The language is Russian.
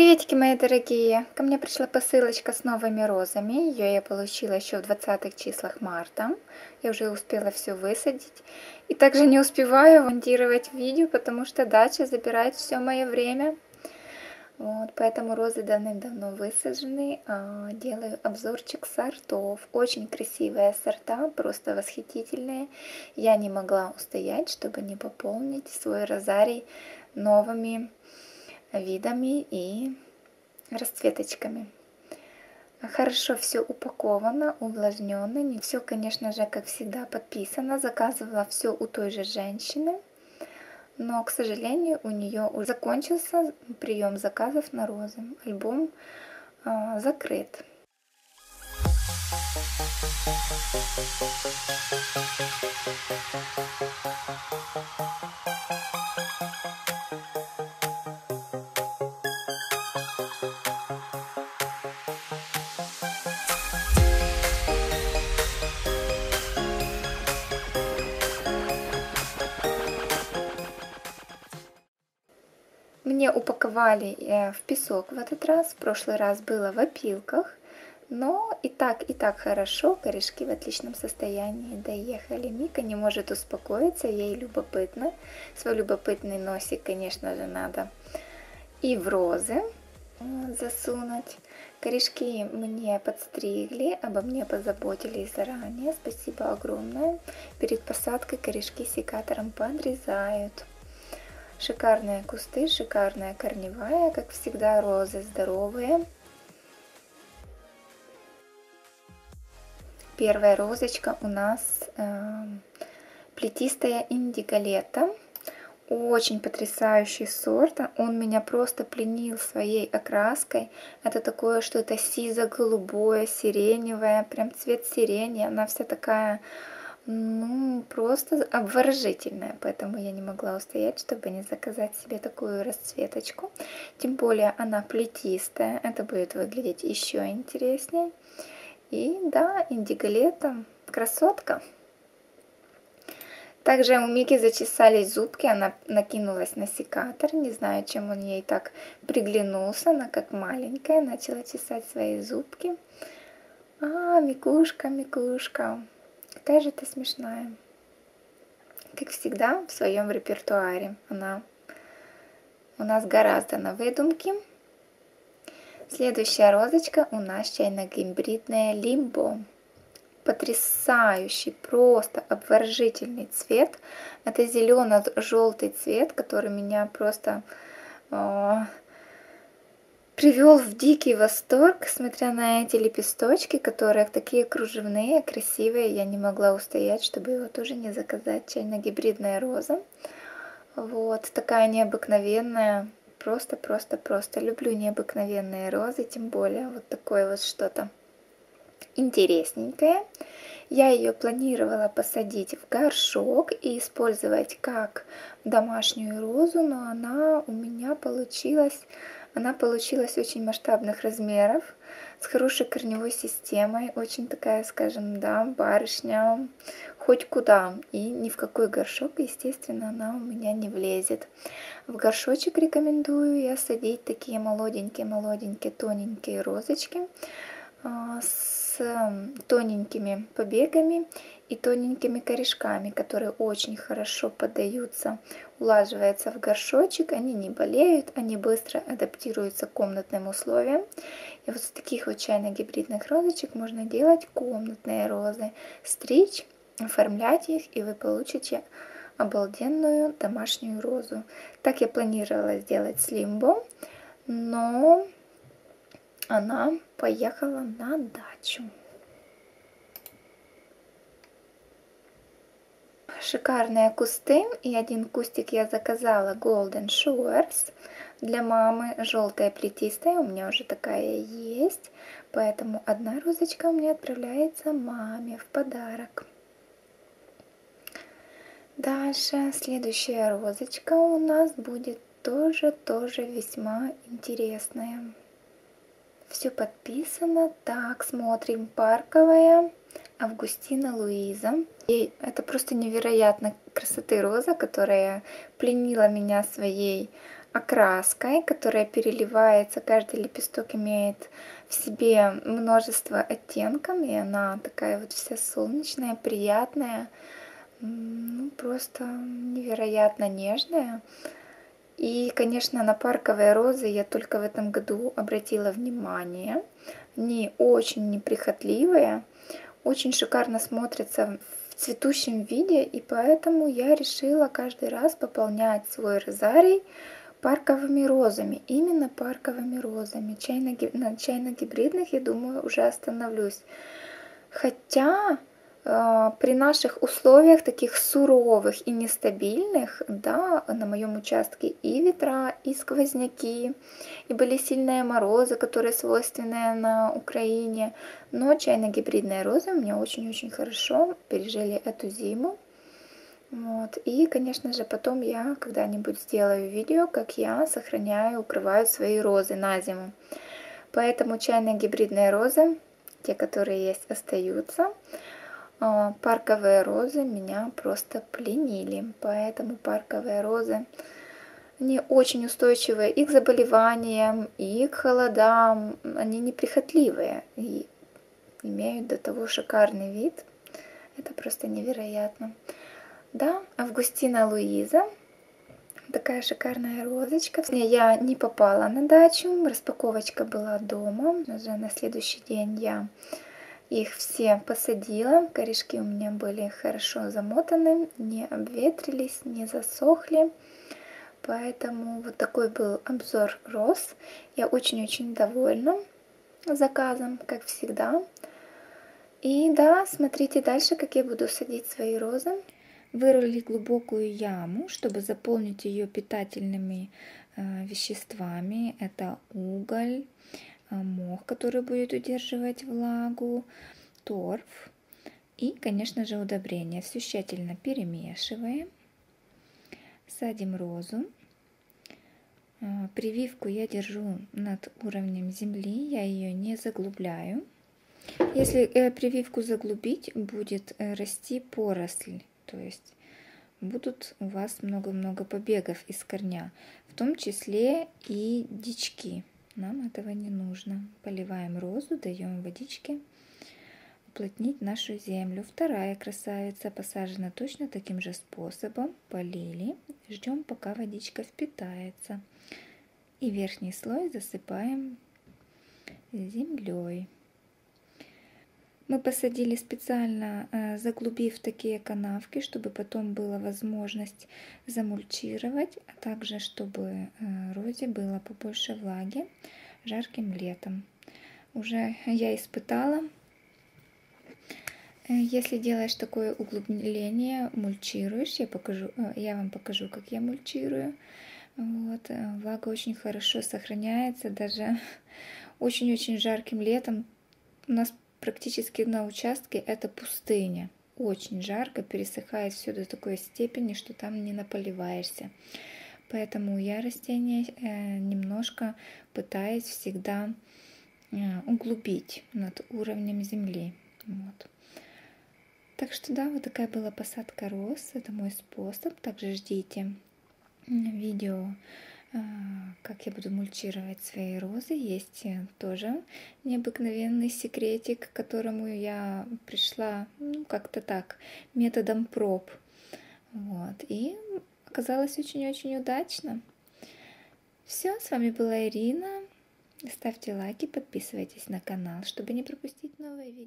Приветики, мои дорогие! Ко мне пришла посылочка с новыми розами. Ее я получила еще в 20 числах марта. Я уже успела все высадить. И также не успеваю монтировать видео, потому что дача забирает все мое время. Вот, поэтому розы давным-давно высажены. А, делаю обзорчик сортов. Очень красивые сорта, просто восхитительные. Я не могла устоять, чтобы не пополнить свой розарий новыми видами и расцветочками. Хорошо все упаковано, увлажнено. Не все, конечно же, как всегда, подписано. Заказывала все у той же женщины. Но, к сожалению, у нее уже закончился прием заказов на розы. Альбом э, закрыт. Мне упаковали э, в песок в этот раз, в прошлый раз было в опилках, но и так, и так хорошо, корешки в отличном состоянии доехали. Мика не может успокоиться, ей любопытно. Свой любопытный носик, конечно же, надо и в розы засунуть. Корешки мне подстригли, обо мне позаботились заранее. Спасибо огромное. Перед посадкой корешки секатором подрезают. Шикарные кусты, шикарная корневая, как всегда розы здоровые. Первая розочка у нас э, плетистая индиголета. Очень потрясающий сорт. Он меня просто пленил своей окраской. Это такое что-то сизо-голубое, сиреневое, прям цвет сирени. Она вся такая ну, просто обворожительная, поэтому я не могла устоять, чтобы не заказать себе такую расцветочку. Тем более она плетистая, это будет выглядеть еще интереснее. И да, индиго красотка. Также у Мики зачесались зубки, она накинулась на секатор, не знаю, чем он ей так приглянулся, она как маленькая, начала чесать свои зубки. А, Микушка, Микушка, Какая же ты смешная. Как всегда, в своем репертуаре она у нас гораздо на выдумке. Следующая розочка у нас чайно-гибридная лимбо. Потрясающий, просто обворожительный цвет. Это зелено-желтый цвет, который меня просто а, привел в дикий восторг, смотря на эти лепесточки, которые такие кружевные, красивые. Я не могла устоять, чтобы его тоже не заказать. Чайно-гибридная роза. Вот, такая необыкновенная. Просто, просто, просто. Люблю необыкновенные розы, тем более вот такое вот что-то интересненькое. Я ее планировала посадить в горшок и использовать как домашнюю розу, но она у меня получилась она получилась очень масштабных размеров, с хорошей корневой системой, очень такая, скажем, да, барышня, хоть куда. И ни в какой горшок, естественно, она у меня не влезет. В горшочек рекомендую я садить такие молоденькие-молоденькие тоненькие розочки а, тоненькими побегами и тоненькими корешками, которые очень хорошо поддаются, улаживаются в горшочек, они не болеют, они быстро адаптируются к комнатным условиям. И вот с таких вот чайно-гибридных розочек можно делать комнатные розы, стричь, оформлять их, и вы получите обалденную домашнюю розу. Так я планировала сделать с лимбо, но она поехала на дачу. шикарные кусты. И один кустик я заказала Golden Shores для мамы. Желтая плетистая, у меня уже такая есть. Поэтому одна розочка у меня отправляется маме в подарок. Дальше следующая розочка у нас будет тоже-тоже весьма интересная. Все подписано. Так, смотрим. Парковая. Августина Луиза. И это просто невероятно красоты роза, которая пленила меня своей окраской, которая переливается. Каждый лепесток имеет в себе множество оттенков, и она такая вот вся солнечная, приятная, ну, просто невероятно нежная. И, конечно, на парковые розы я только в этом году обратила внимание. Они очень неприхотливые, очень шикарно смотрятся в цветущем виде, и поэтому я решила каждый раз пополнять свой розарий парковыми розами, именно парковыми розами. Чайно, на чайно-гибридных, я думаю, уже остановлюсь. Хотя при наших условиях, таких суровых и нестабильных, да, на моем участке и ветра, и сквозняки, и были сильные морозы, которые свойственны на Украине, но чайно-гибридные розы у меня очень-очень хорошо пережили эту зиму. Вот. И, конечно же, потом я когда-нибудь сделаю видео, как я сохраняю, укрываю свои розы на зиму. Поэтому чайные гибридные розы, те, которые есть, остаются. А, парковые розы меня просто пленили. Поэтому парковые розы, они очень устойчивые и к заболеваниям, и к холодам. Они неприхотливые и имеют до того шикарный вид. Это просто невероятно. Да, Августина Луиза. Такая шикарная розочка. Я не попала на дачу, распаковочка была дома. Уже на следующий день я их все посадила. Корешки у меня были хорошо замотаны, не обветрились, не засохли. Поэтому вот такой был обзор роз. Я очень-очень довольна заказом, как всегда. И да, смотрите дальше, как я буду садить свои розы. Вырыли глубокую яму, чтобы заполнить ее питательными э, веществами. Это уголь, мох, который будет удерживать влагу, торф и, конечно же, удобрения. Все тщательно перемешиваем. Садим розу. Э, прививку я держу над уровнем земли, я ее не заглубляю. Если прививку заглубить, будет расти поросль то есть будут у вас много-много побегов из корня, в том числе и дички. Нам этого не нужно. Поливаем розу, даем водички уплотнить нашу землю. Вторая красавица посажена точно таким же способом. Полили, ждем, пока водичка впитается. И верхний слой засыпаем землей. Мы посадили специально, э, заглубив такие канавки, чтобы потом была возможность замульчировать, а также чтобы э, розе было побольше влаги жарким летом. Уже я испытала. Э, если делаешь такое углубление, мульчируешь, я, покажу, я вам покажу, как я мульчирую. Вот, влага очень хорошо сохраняется, даже очень-очень жарким летом. У нас практически на участке это пустыня. Очень жарко, пересыхает все до такой степени, что там не наполиваешься. Поэтому я растения э, немножко пытаюсь всегда э, углубить над уровнем земли. Вот. Так что да, вот такая была посадка роз. Это мой способ. Также ждите видео как я буду мульчировать свои розы. Есть э, тоже необыкновенный секретик, к которому я пришла ну, как-то так, методом проб. Вот. И оказалось очень-очень удачно. Все, с вами была Ирина. Ставьте лайки, подписывайтесь на канал, чтобы не пропустить новые видео.